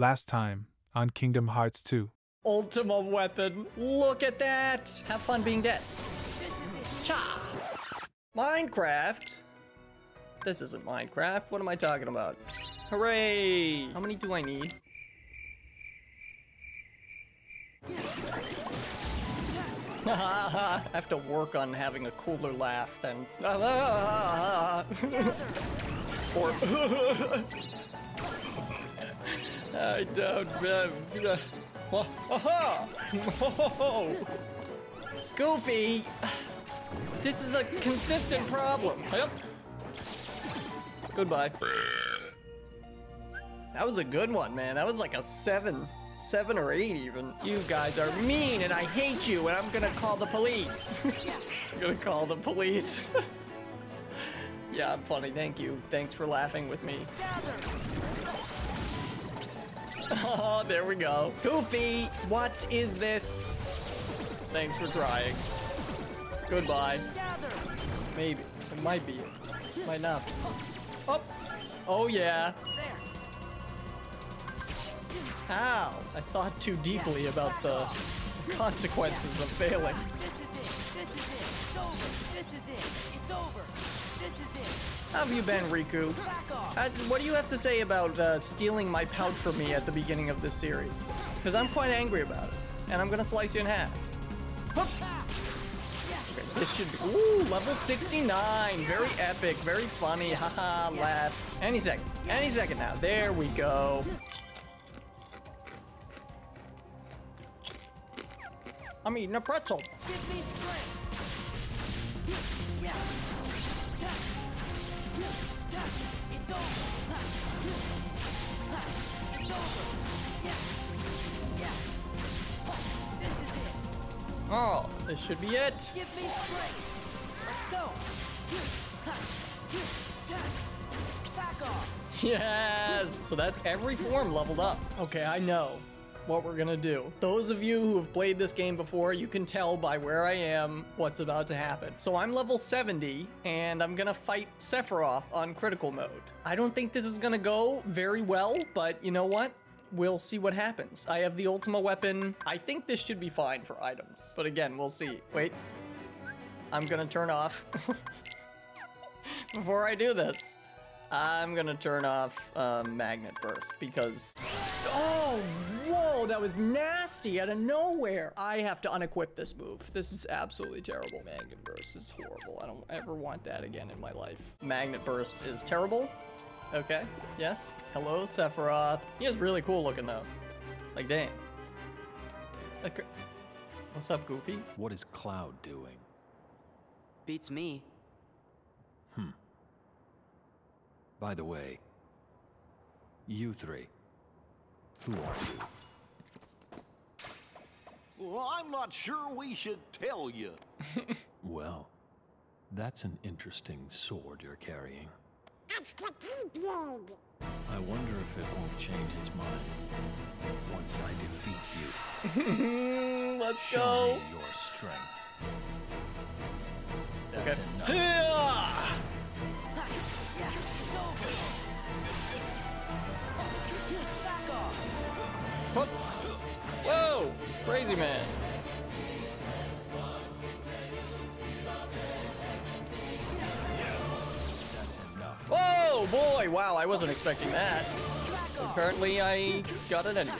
Last time on Kingdom Hearts 2. Ultima weapon. Look at that. Have fun being dead. Cha! Minecraft? This isn't Minecraft. What am I talking about? Hooray! How many do I need? I have to work on having a cooler laugh than. or. I don't. Goofy! This is a consistent problem. Yep. Goodbye. That was a good one, man. That was like a seven. Seven or eight, even. You guys are mean, and I hate you, and I'm gonna call the police. I'm gonna call the police. yeah, I'm funny. Thank you. Thanks for laughing with me. Oh, there we go. Goofy, what is this? Thanks for trying. Goodbye. Maybe. It might be it. Might not. Oh. Oh, yeah. Ow. I thought too deeply about the consequences of failing. How have you been, Riku? What do you have to say about uh, stealing my pouch from me at the beginning of this series? Because I'm quite angry about it, and I'm gonna slice you in half. Okay, this should be, ooh, level 69. Very epic, very funny, haha, laugh. Any second, any second now. There we go. I'm eating a pretzel. Oh, this should be it. Give me strength. Let's go. Back off. Yes! So that's every form leveled up. Okay, I know what we're gonna do. Those of you who have played this game before, you can tell by where I am what's about to happen. So I'm level 70, and I'm gonna fight Sephiroth on critical mode. I don't think this is gonna go very well, but you know what? We'll see what happens. I have the Ultima weapon. I think this should be fine for items. But again, we'll see. Wait. I'm gonna turn off. Before I do this, I'm gonna turn off uh, Magnet Burst because... Oh, whoa, that was nasty out of nowhere. I have to unequip this move. This is absolutely terrible. Magnet Burst is horrible. I don't ever want that again in my life. Magnet Burst is terrible. Okay, yes. Hello, Sephiroth. He is really cool looking though. Like, dang. Like, what's up, Goofy? What is Cloud doing? Beats me. Hmm. By the way, you three, who are you? Well, I'm not sure we should tell you. Well, that's an interesting sword you're carrying. It's the Keyblade! I wonder if it won't change its mind once I defeat you. Let's Show go. me your strength. That's Okay. enough. Yeah. Yeah, it's over. Back Whoa! Crazy man. Boy! Wow, I wasn't expecting that. Apparently, I got it anyway.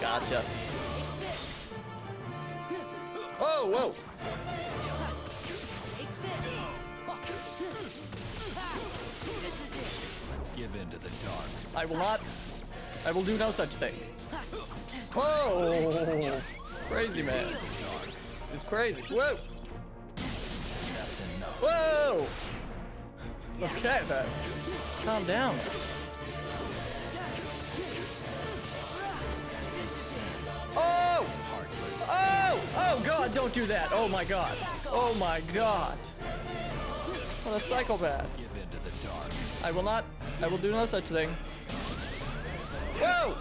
Gotcha. Oh, whoa! Give in to the dark. I will not. I will do no such thing. Whoa! Crazy man. It's crazy. Whoa! That's enough. Whoa! Okay, then. Calm down. Oh! Oh! Oh god, don't do that. Oh my god. Oh my god. What a psychopath. Give in to the dark. I will not. I will do no such thing. Whoa!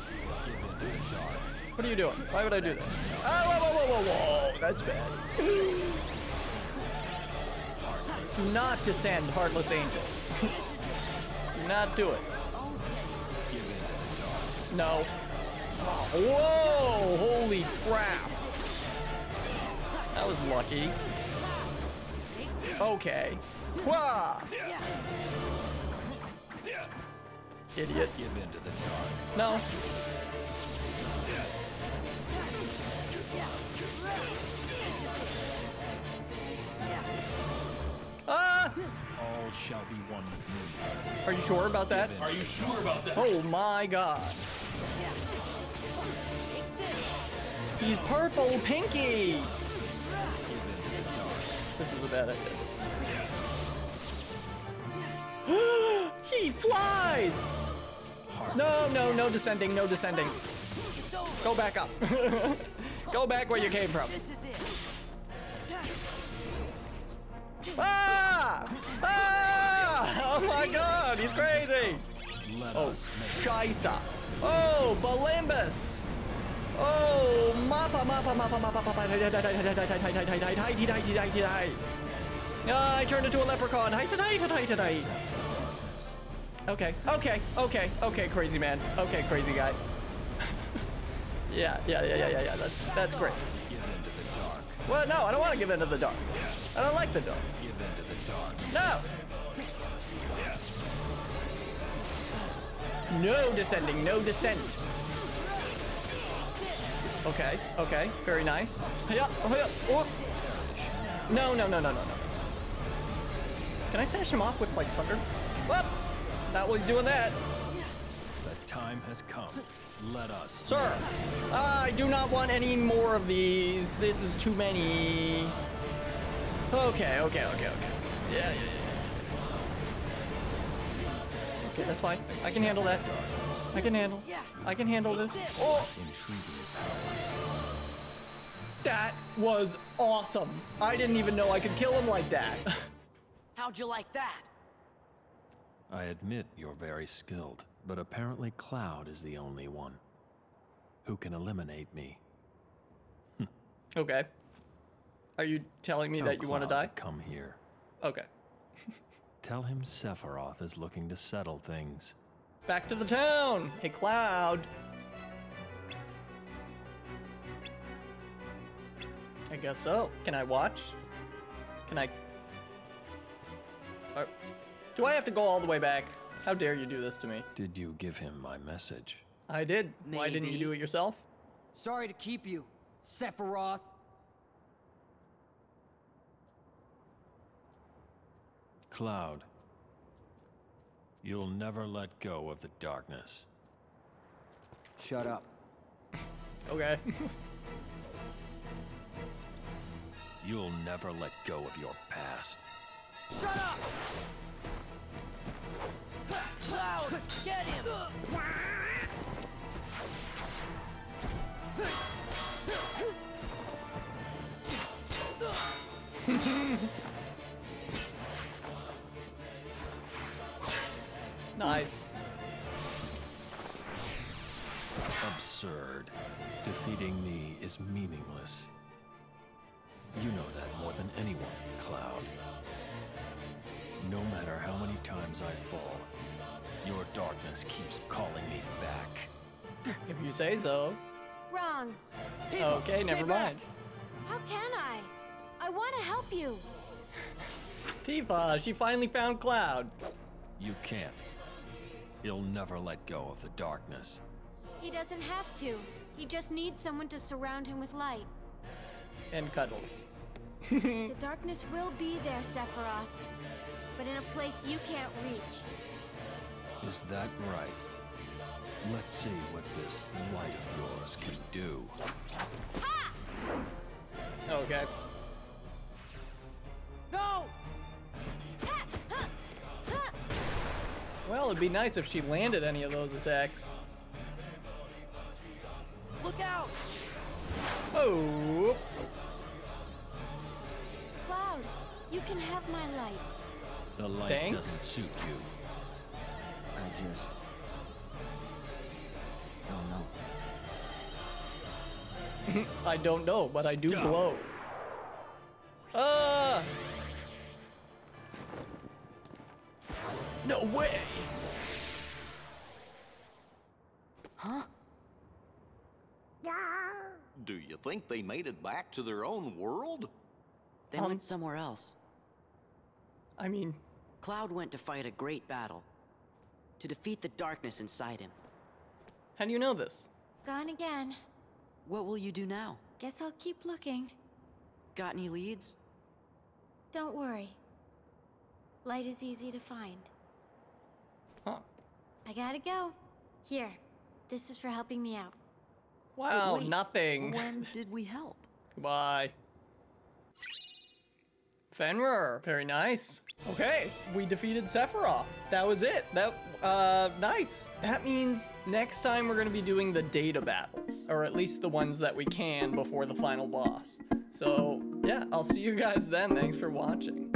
What are you doing? Why would I do this? Oh, whoa, whoa, whoa, whoa, whoa. That's bad. Do not descend, Heartless Angel. do not do it. No. Oh, whoa! Holy crap. That was lucky. Okay. Wah! Idiot. Give in to the dark. No. Ah! All shall be one with me. Are you sure about that? Are you sure about that? Oh my god. He's purple pinky! This was a bad idea. he flies! No, no, no descending, no descending. Go back up. Go back where you came from. This is it. Ah! Ah! Oh my god, he's crazy! Let Oh, us make Shisa. Oh, Balimbus. Oh, Mappa, Mappa, Mappa, Mappa, Mappa. Ah, I turned into a leprechaun. Hi, today, today, today. Okay, okay, okay, okay, crazy man. Okay, crazy guy. yeah, yeah, yeah, yeah, yeah, yeah. That's that's great. give the dark. Well, no, I don't want to give in to the dark. I don't like the dark. Give in to the dark. No. No descending, no descent. Okay, okay, very nice. Hiya, hiya, oh. No, no, no, no, no, no. Can I finish him off with like thunder? What? Not while he's doing that. The time has come. Let us. Sir, I do not want any more of these. This is too many. Okay, okay, okay, okay. Yeah, yeah, yeah. yeah. Okay, that's fine. I can handle that. I can handle. I can handle this. Oh, that was awesome. I didn't even know I could kill him like that. How'd you like that? I admit you're very skilled, but apparently Cloud is the only one who can eliminate me. okay. Are you telling me Tell that you want to die? Come here. Okay. Tell him Sephiroth is looking to settle things. Back to the town. Hey, Cloud. I guess so. Can I watch? Can I? Uh, do I have to go all the way back? How dare you do this to me? Did you give him my message? I did. Why didn't you do it yourself? Sorry to keep you, Sephiroth. Cloud, you'll never let go of the darkness. Shut up. Okay. You'll never let go of your past. Shut up! Cloud, get him! nice. Absurd. Defeating me is meaningless. You know that more than anyone, Cloud. No matter how many times I fall, your darkness keeps calling me back. If you say so. Wrong. Okay, never mind. How can I? I want to help you. Tifa, she finally found Cloud. You can't. He'll never let go of the darkness. He doesn't have to. He just needs someone to surround him with light. And cuddles. The darkness will be there, Sephiroth. But in a place you can't reach. Is that right? Let's see what this light of yours can do. Okay. No! Well, it'd be nice if she landed any of those attacks. Look out! Oh. Cloud, you can have my light. The light Thanks. doesn't suit you. I just... don't know. I don't know, but I do glow. Ah! No way! Huh? Do you think they made it back to their own world? They Um, went somewhere else. I mean, Cloud went to fight a great battle. To defeat the darkness inside him. how do you know this? Gone again. What will you do now? Guess I'll keep looking. Got any leads? Don't worry. Light is easy to find. Huh. I gotta go. Here. This is for helping me out. Wow, oh, wait, nothing. When did we help? Goodbye. Fenrir, very nice. Okay, we defeated Sephiroth. That was it. That, uh, nice. That means next time we're gonna be doing the data battles, or at least the ones that we can before the final boss. So, yeah, I'll see you guys then. Thanks for watching.